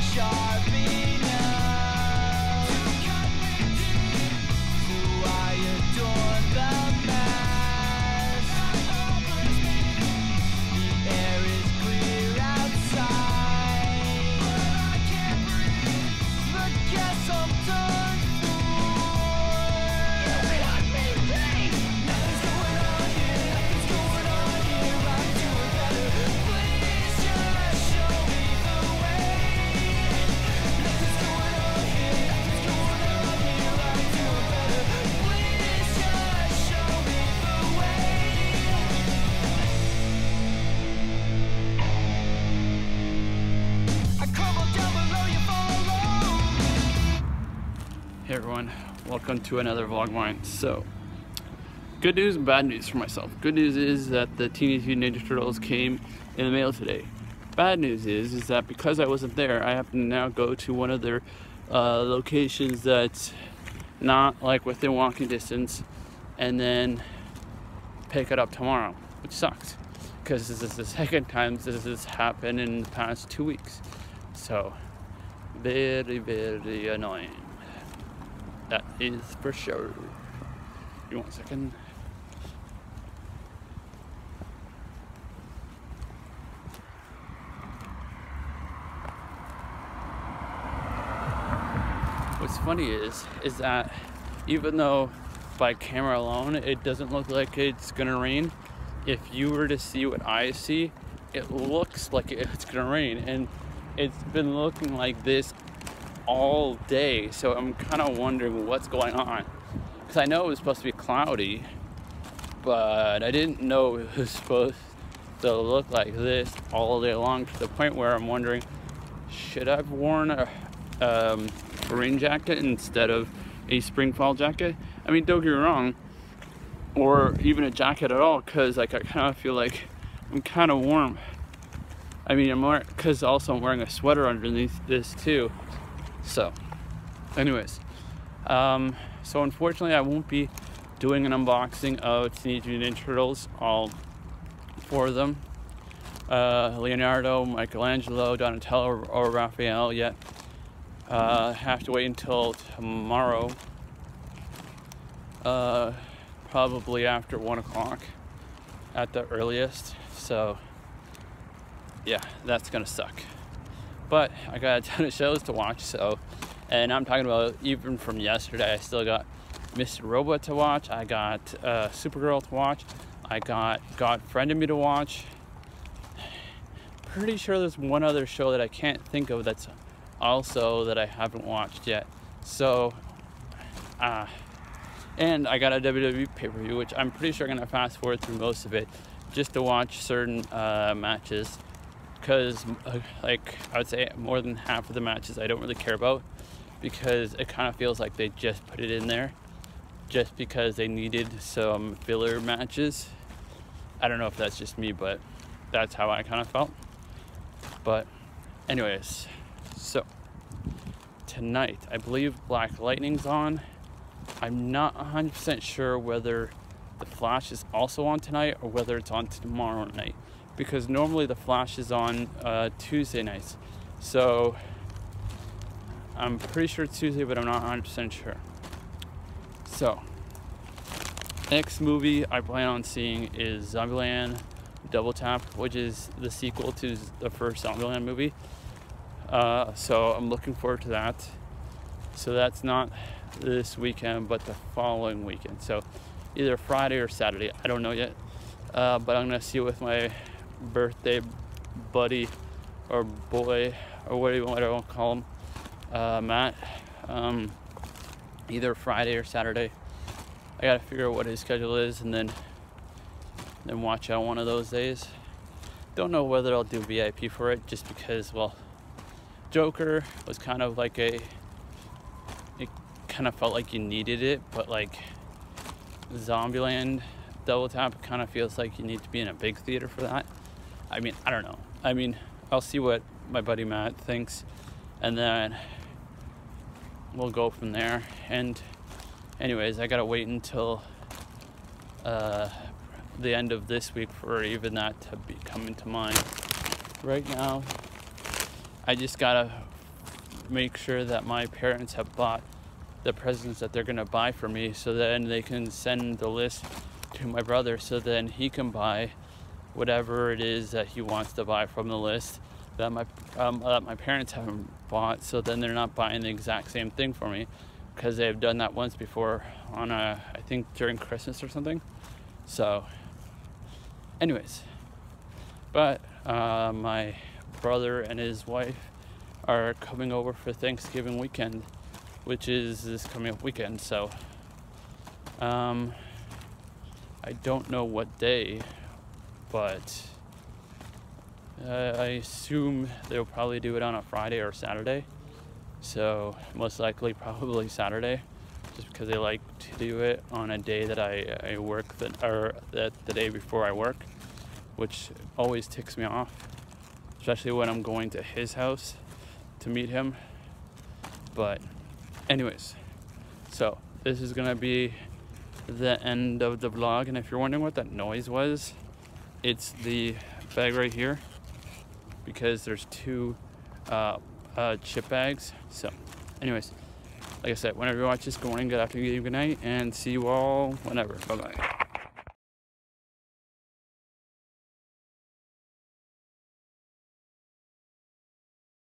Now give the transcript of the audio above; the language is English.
sharpie. Everyone, welcome to another vlog mine. So, good news and bad news for myself. Good news is that the Teenage Mutant Ninja Turtles came in the mail today. Bad news is is that because I wasn't there, I have to now go to one of their uh, locations that's not like within walking distance, and then pick it up tomorrow, which sucks because this is the second time this has happened in the past two weeks. So, very very annoying. That is for sure. You want a second? What's funny is, is that even though by camera alone it doesn't look like it's gonna rain, if you were to see what I see, it looks like it's gonna rain, and it's been looking like this all day. So I'm kind of wondering what's going on. Because I know it was supposed to be cloudy, but I didn't know it was supposed to look like this all day long to the point where I'm wondering should I have worn a, um, rain jacket instead of a spring fall jacket? I mean, don't get me wrong, or even a jacket at all, because like I kind of feel like I'm kind of warm. I mean, I'm because also I'm wearing a sweater underneath this too. So, anyways, um, so unfortunately, I won't be doing an unboxing of Teenage Mutant Ninja Turtles, all four of them. Uh, Leonardo, Michelangelo, Donatello, or, Raphael yet. Uh, have to wait until tomorrow, uh, probably after one o'clock at the earliest. So, yeah, that's gonna suck but I got a ton of shows to watch. So, and I'm talking about even from yesterday. I still got Mr. Robot to watch. I got uh, Supergirl to watch. I got God Friended Me to watch. Pretty sure there's one other show that I can't think of that's also that I haven't watched yet. So, uh, and I got a WWE pay per view, which I'm pretty sure I'm gonna fast forward through most of it just to watch certain uh, matches because uh, like I would say more than half of the matches I don't really care about because it kind of feels like they just put it in there just because they needed some filler matches. I don't know if that's just me, but that's how I kind of felt. But anyways, so tonight I believe Black Lightning's on. I'm not 100% sure whether the Flash is also on tonight or whether it's on tomorrow night because normally the Flash is on uh, Tuesday nights. So I'm pretty sure it's Tuesday, but I'm not 100% sure. So, next movie I plan on seeing is Zombieland Double Tap, which is the sequel to the first Zombieland movie. Uh, so I'm looking forward to that. So that's not this weekend, but the following weekend. So either Friday or Saturday. I don't know yet. Uh, but I'm gonna see it with my birthday buddy or boy or whatever you want to call him, uh, Matt. Um, either Friday or Saturday. I gotta figure out what his schedule is and then then watch out one of those days. Don't know whether I'll do VIP for it just because well Joker was kind of like a it kind of felt like you needed it, but like Zombieland Double Tap kind of feels like you need to be in a big theater for that. I mean, I don't know. I mean, I'll see what my buddy Matt thinks, and then we'll go from there. And, anyways, I gotta wait until uh, the end of this week for even that to be coming to mind. Right now, I just gotta make sure that my parents have bought the presents that they're gonna buy for me so then they can send the list to my brother so then he can buy whatever it is that he wants to buy from the list that my um, that my parents haven't bought, so then they're not buying the exact same thing for me because they've done that once before on a I think during Christmas or something. So, anyways, but uh, my brother and his wife are coming over for Thanksgiving weekend, which is this coming up weekend. So, um, I don't know what day, but uh, I assume they'll probably do it on a Friday or Saturday. So most likely probably Saturday, just because they like to do it on a day that I, I work that or that the day before I work, which always ticks me off, especially when I'm going to his house to meet him. But anyways, so this is gonna be the end of the vlog, and if you're wondering what that noise was, it's the bag right here because there's two uh, uh, chip bags. So, anyways, like I said, whenever you watch this, good morning, good afternoon, good night, and see you all whenever. Bye bye.